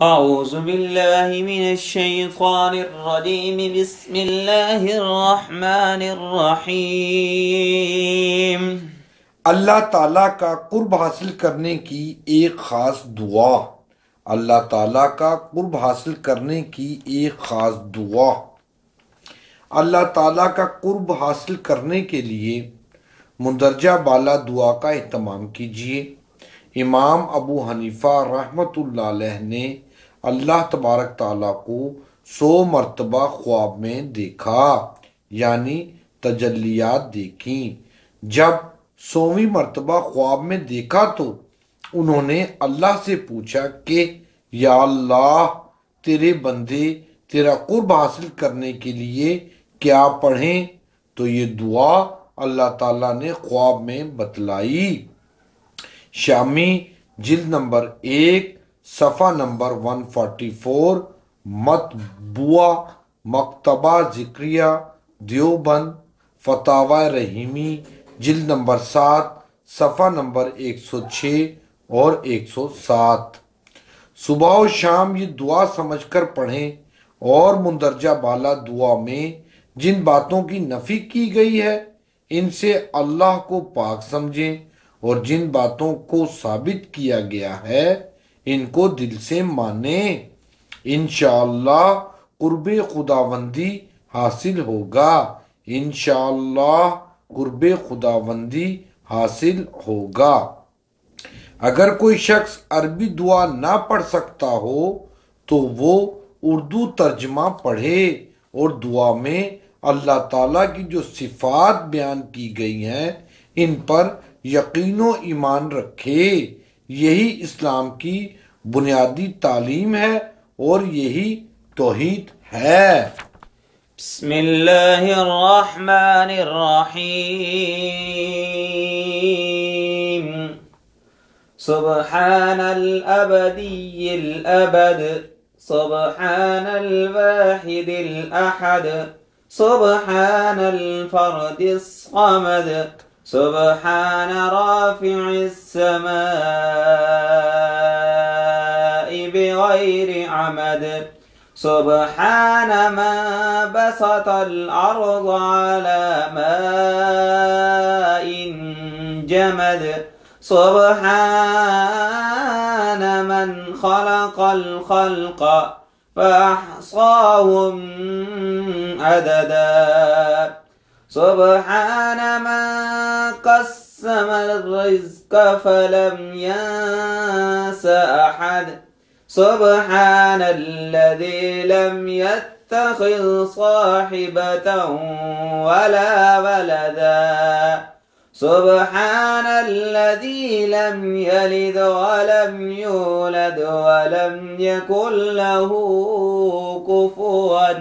أعوذ بالله من الشيطان الرجيم. بسم الله الرحمن الرحيم. اللہ تعالیٰ کا قرب حاصل کرنے کی ایک خاص دعا. اللہ تعالیٰ کا قرب حاصل کرنے کی ایک خاص دعا. اللہ تعالیٰ کا قرب حاصل کرنے کے لیے مندرجہ بالا دعا کا اہتمام کیجیے امام ابو حنیفہ رحمۃ اللہ علیہ نے اللہ تبارک تعالیٰ کو سو مرتبہ خواب میں دیکھا یعنی تجلیات دیکھیں۔ جب سوویں مرتبہ خواب میں دیکھا تو انہوں نے اللہ سے پوچھا کہ، یا اللہ، تیرے بندے، تیرا قرب حاصل کرنے کے لیے کیا پڑھیں؟ تو یہ دعا اللہ تعالیٰ نے خواب میں بتلائی۔ شامی جلد نمبر ایک صفحہ نمبر 144 مطبوعہ مکتبہ ذکریہ دیوبند فتاوہ رحیمی، جلد نمبر سات، صفحہ نمبر 106 اور 107 صبح و شام یہ دعا سمجھ کر پڑھیں اور مندرجہ بالا دعا میں جن باتوں کی نفی کی گئی ہے، ان سے اللہ کو پاک سمجھیں اور جن باتوں کو ثابت کیا گیا ہے ان کو دل سے مانیں انشاءاللہ قرب خداوندی حاصل ہوگا۔ انشاءاللہ قرب خداوندی حاصل ہوگا۔ اگر کوئی شخص عربی دعا نہ پڑھ سکتا ہو، تو وہ اردو ترجمہ پڑھے اور دعا میں اللہ تعالیٰ کی جو صفات بیان کی گئی ہیں، ان پر یقین و ایمان رکھے۔ یہی اسلام کی بنیادی تعلیم ہے اور یہی توحید ہے۔ بسم اللہ الرحمن الرحیم۔ سبحان الابدی الابد۔ سبحان الواحد الاحد۔ سبحان الفرد الصمد۔ سبحان رافع السماء بغير عمد. سبحان من بسط الأرض على ماء جمد. سبحان من خلق الخلق فأحصاهم عددا. سبحان من قسم الرزق فلم ينس أحد. سبحان الذي لم يتخذ صاحبة ولا ولدا. سبحان الذي لم يلد ولم يولد ولم يكن له كفوا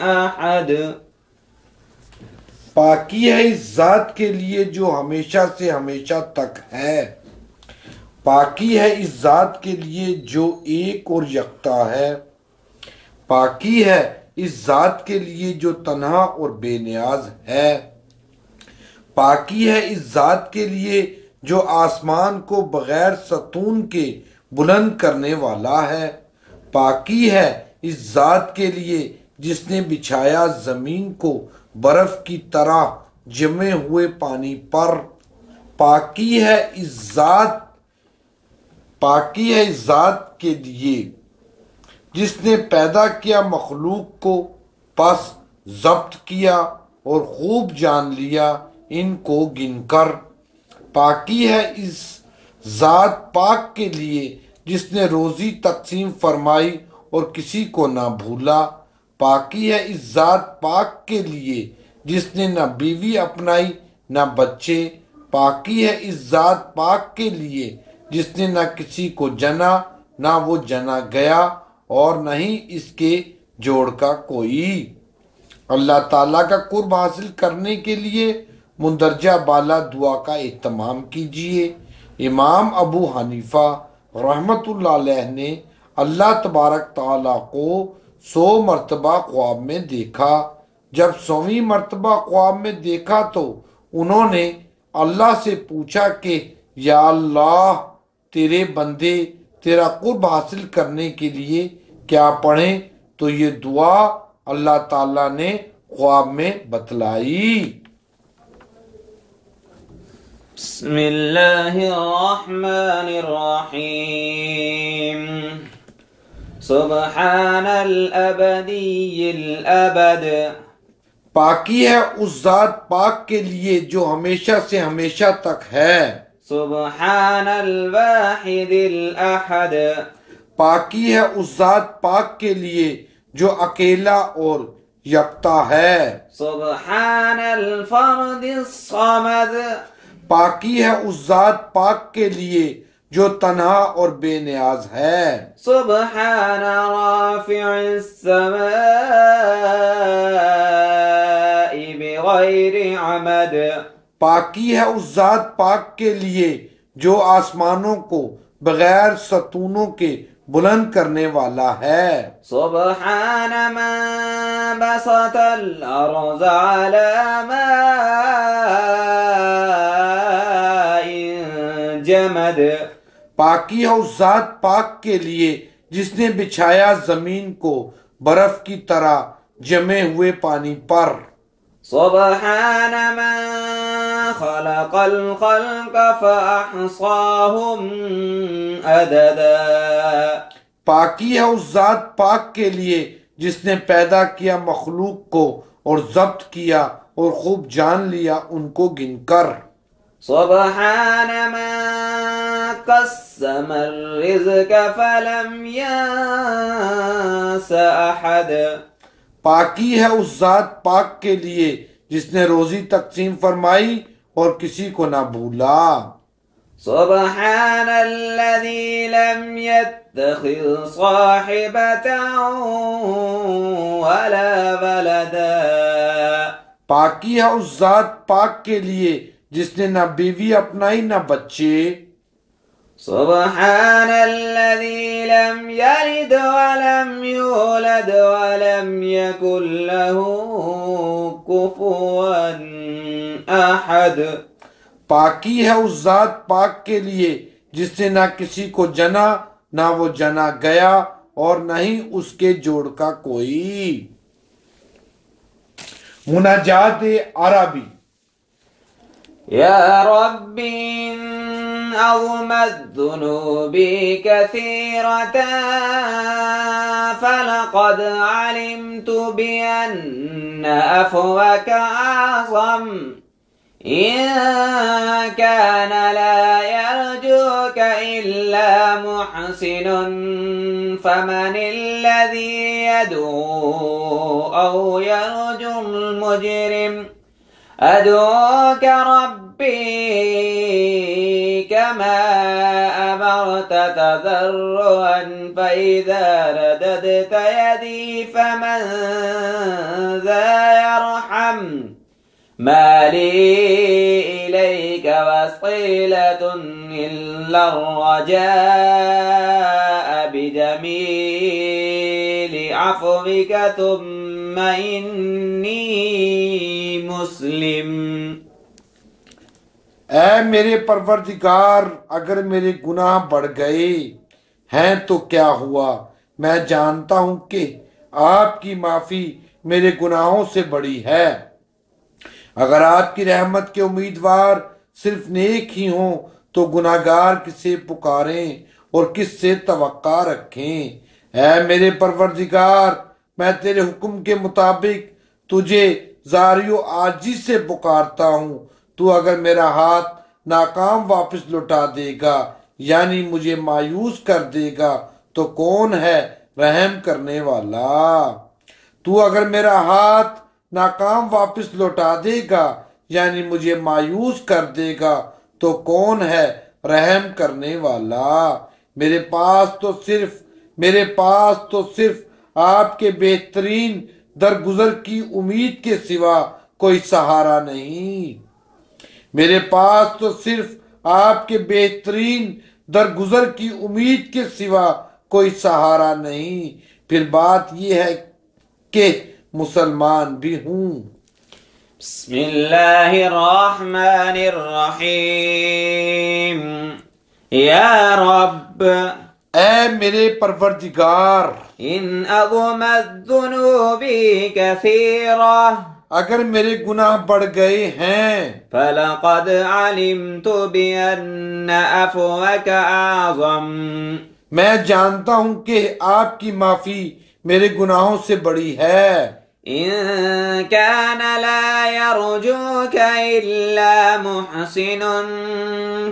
أحد. پاکی ہے اس ذات کے لیے جو ہمیشہ سے ہمیشہ تک ہے۔ پاکی ہے اس ذات کے لیے جو ایک اور یکتا ہے۔ پاکی ہے اس ذات کے لیے جو تنہا اور بے نیاز ہے۔ پاکی ہے اس ذات کے لیے جو آسمان کو بغیر ستون کے بلند کرنے والا ہے۔ پاکی ہے اس ذات کے لیے جس نے بچھایا زمین کو برف کی طرح جمے ہوئے پانی پر۔ پاکی ہے اس ذات، پاکی ہے اس ذات کے لیے۔ جس نے پیدا کیا مخلوق کو، پس ضبط کیا اور خوب جان لیا ان کو گن کر۔ پاکی ہے اس ذات پاک کے لیے جس نے روزی تقسیم فرمائی اور کسی کو نہ بھولا۔ پاکی ہے اس ذات پاک کے لیے، جس نے نہ بیوی اپنائی، نہ بچے۔ پاکی ہے اس ذات پاک کے لیے، جس نے نہ کسی کو جنا، نہ وہ جنا گیا، اور نہ ہی اس کے جوڑ کا کوئی۔ اللہ تعالیٰ کا قرب حاصل کرنے کے لیے مندرجہ بالا دعا کا اہتمام کیجیے امام ابو حنیفہ رحمت اللہ علیہ نے اللہ تبارک تعالیٰ کو سو مرتبہ خواب میں دیکھا۔ جب سویں مرتبہ خواب میں دیکھا تو انہوں نے اللہ سے پوچھا کہ، یا اللہ، تیرے بندے، تیرا قرب حاصل کرنے کے لیے کیا پڑھیں؟ تو یہ دعا اللہ تعالیٰ نے خواب میں بتلائی۔ بسم الله الرحمن الرحيم سبحان الأبدي الأبد پاکی ہے اس ذات پاک کے لیے جو ہمیشہ سے ہمیشہ تک ہے۔ سبحان الواحد الأحد پاکی ہے اس ذات پاک کے لیے جو اکیلا اور یکتا ہے۔ سبحان الفرد الصمد. پاکی ہے اس ذات پاک کے لیے جو تنہا اور بے نیاز ہے۔ سبحان رافع السماء بغير عمد۔ پاکی ہے اس ذات پاک کے لیے جو آسمانوں کو بغیر ستونوں کے بلند کرنے والا ہے۔ سبحان من بسط الأرض على ماء۔ جمد پاکی ہے اس ذات پاک کے لیے جس نے بچھایا زمین کو برف کی طرح جمے ہوئے پانی پر۔ سبحان من خلق الخلق فأحصاهم عددا۔ پاکی ہے اس ذات پاک کے لیے جس نے پیدا کیا مخلوق کو اور ضبط کیا اور خوب جان لیا ان کو گن کر۔ سبحان من قسم الرزق فلم ينس أحد. پاکی ہے اس ذات پاک کے لیے جس نے روزی تقسیم فرمائی اور کسی کو نہ بھولا۔ سبحان الذي لم يتخذ صاحبة ولا ولدا. پاکی ہے اس ذات پاک کے لیے جس نے نہ بیوی اپنائی نہ بچے۔ سبحان الذي لم يلد ولم يولد ولم يكن له كفوا أحد. پاکی ہے اس ذات پاک کے لیے جس نے نہ کسی کو جنا، نہ وہ جنا گیا اور نہ ہی اس کے جوڑ کا کوئی۔ مناجات عربی۔ يا رب إن عظمت ذنوبي كثيرة فلقد علمت بأن أفوك أعظم. إن كان لا يرجوك إلا محسن فمن الذي يدعو أو يرجو المجرم؟ أدعوك ربي كما أمرت تذرعا فإذا رددت يدي فمن ذا يرحم. ما لي إليك وصيلة إلا الرجاء بجميل عفوك ثم إني مسلم۔ اے میرے پروردگار، اگر میرے گناہ بڑھ گئے ہیں تو کیا ہوا؟ میں جانتا ہوں کہ آپ کی معافی میرے گناہوں سے بڑی ہے۔ اگر آپ کی رحمت کے امیدوار صرف نیک ہی ہوں، تو گناہگار کسے پکاریں اور کس سے توقع رکھیں؟ اے میرے پروردگار، میں تیرے حکم کے مطابق تجھے زاری و آجی سے پکارتا ہوں، تو اگر میرا ہاتھ ناکام واپس لوٹا دے گا یعنی مجھے مایوس کر دے گا، تو کون ہے رحم کرنے والا؟ تو اگر میرا ہاتھ ناکام واپس لوٹا دے گا یعنی مجھے مایوس کر دے گا، تو کون ہے رحم کرنے والا؟ میرے پاس تو صرف، میرے پاس تو صرف آپ کے بہترین درگزر کی امید کے سوا کوئی سہارا نہیں۔ میرے پاس تو صرف آپ کے بہترین درگزر کی امید کے سوا کوئی سہارا نہیں۔ پھر بات یہ ہے کہ مسلمان بھی ہوں۔ بسم الله الرحمن الرحيم يا رب اے میرے پروردگار إن أظمت ذنوبي كثيرة اگر میرے گناہ بڑھ گئے ہیں فلقد علمت بأن عفوك أعظم۔ میں جانتا ہوں کہ آپ کی معافی میرے گناہوں سے بڑی ہے۔ إن كان لا يرجوك إلا محسن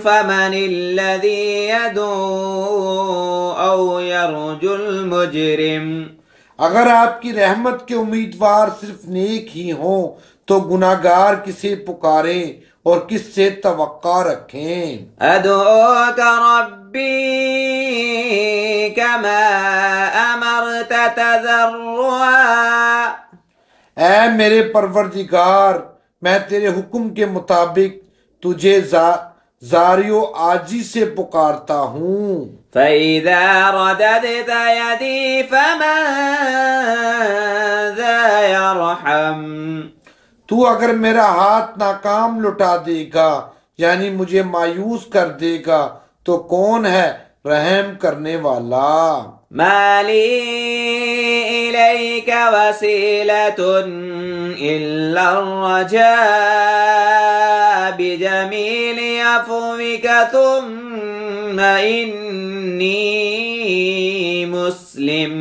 فمن الذي يدعو أو يرجو المجرم؟ اگر آپ کی رحمت کے امیدوار صرف نیک ہی ہوں تو گناہگار کسے پکاریں اور کس سے توقع رکھیں؟ أدعوك ربی کما أمرت تذرعا. اے میرے پروردگار میں تیرے حکم کے مطابق تجھے زا- زاری و آجی سے پکارتا ہوں۔ فإذا رددت يدي فمن ذا يرحم۔ تو اگر میرا ہاتھ ناکام لٹا دے گا یعنی مجھے مایوس کر دے گا تو کون ہے رحم کرنے والا۔ ما لي إليك وسيلة إلا الرجاء بجميل عفوك ثم إني مسلم۔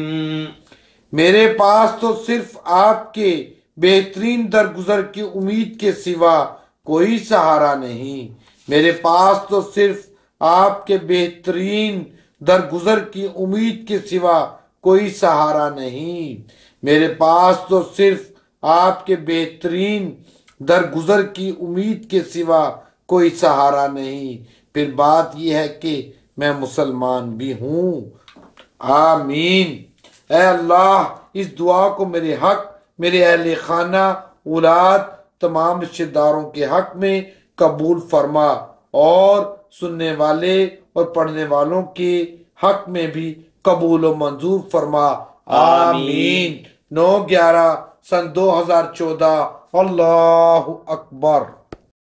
میرے پاس تو صرف آپ کے بہترین درگزر کی امید کے سوا کوئی سہارا نہیں۔ میرے پاس تو صرف آپ کے بہترین درگزر کی امید کے سوا کوئی سہارا نہیں۔ میرے پاس تو صرف آپ کے بہترین درگزر کی امید کے سوا کوئی سہارا نہیں۔ پھر بات یہ ہے کہ میں مسلمان بھی ہوں۔ آمین۔ اے اللہ، اس دعا کو میرے حق، میرے اہل خانہ، اولاد، تمام رشتہ داروں کے حق میں قبول فرما اور سننے والے اور پڑھنے والوں کے حق میں بھی قبول و منظور فرما۔ آمین۔ نو گیارہ سن دو ہزار چودہ۔ اللہ اکبر۔